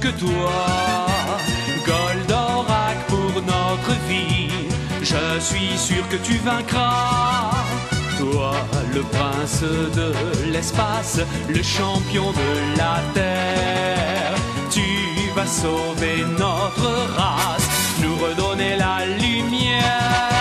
que toi. Goldorak pour notre vie, je suis sûr que tu vaincras. Toi, le prince de l'espace, le champion de la terre, tu vas sauver notre race, nous redonner la lumière.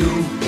new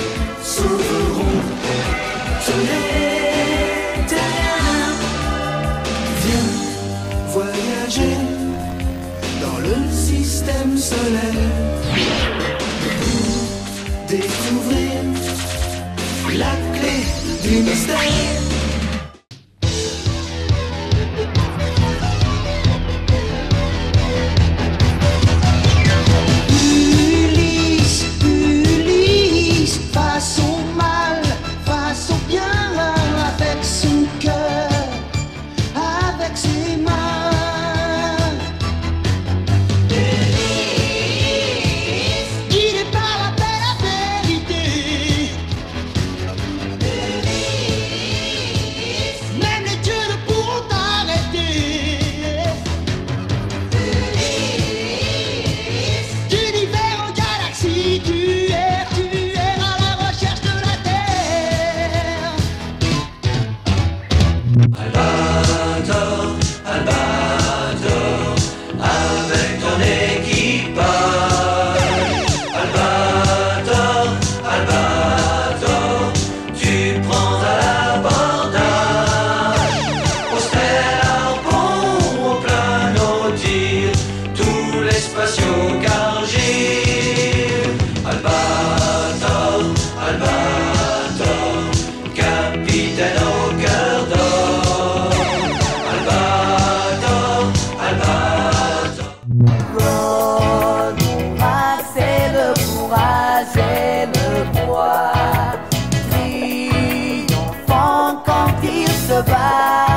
survive.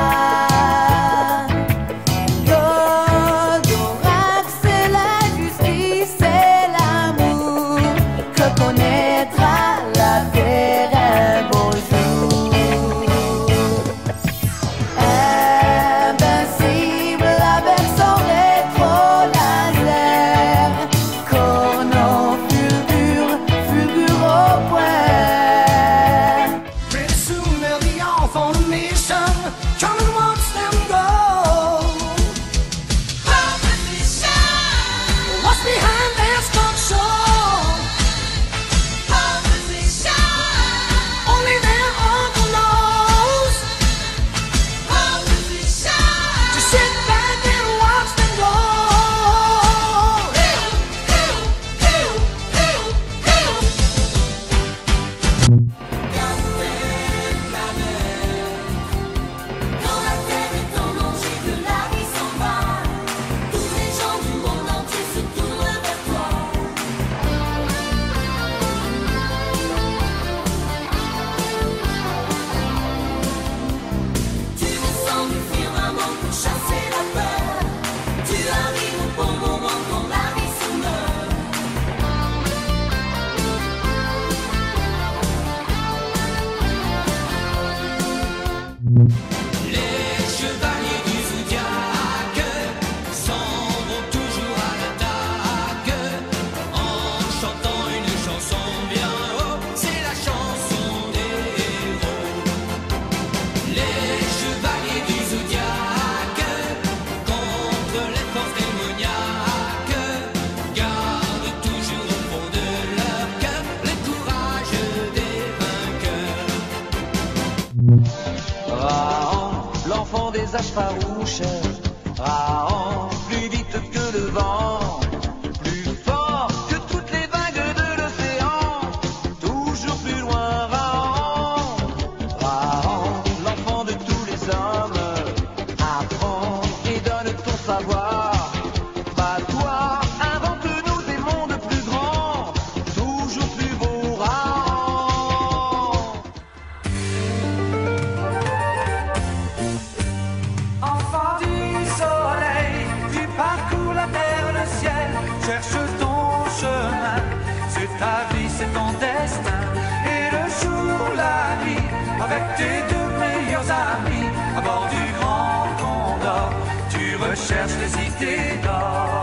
tes deux meilleurs amis à bord du grand condor. Tu recherches les idées d'or.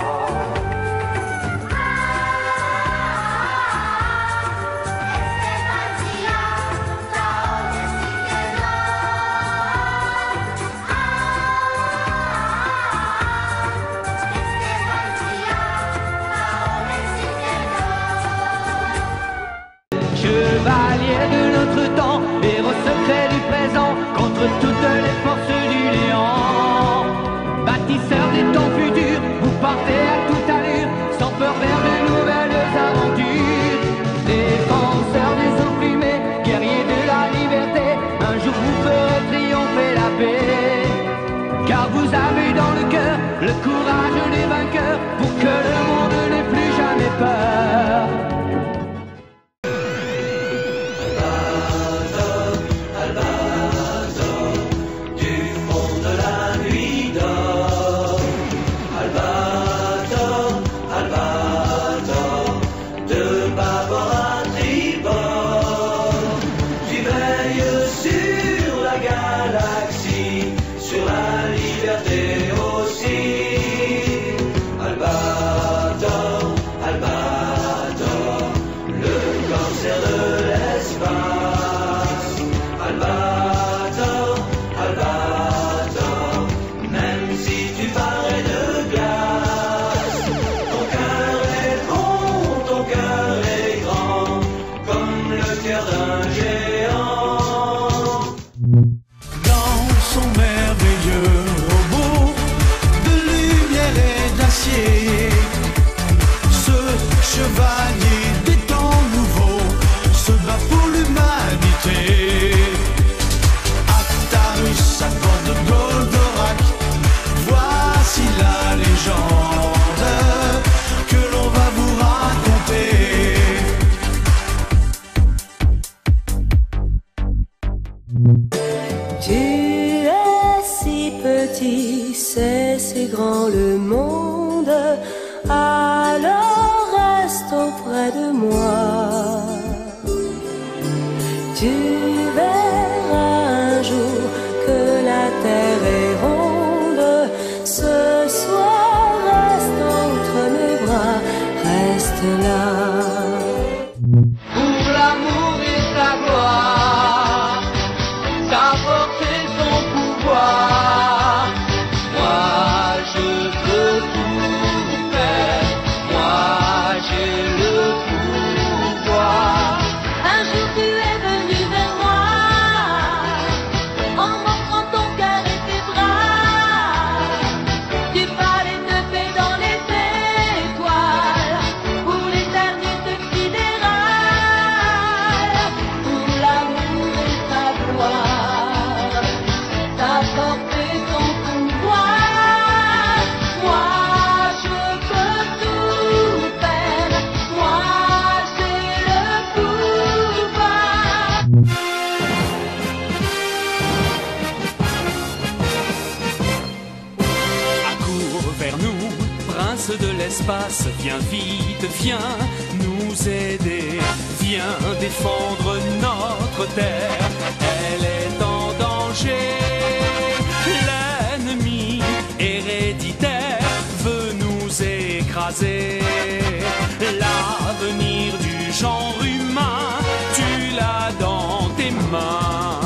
et au secret du présent contre tout c'est grand le monde. Ton moi je peux tout faire, moi je le pouvoir. À court vers nous, prince de l'espace, viens vite, viens nous aider, viens défendre notre terre, elle est en danger. L'avenir du genre humain, tu l'as dans tes mains.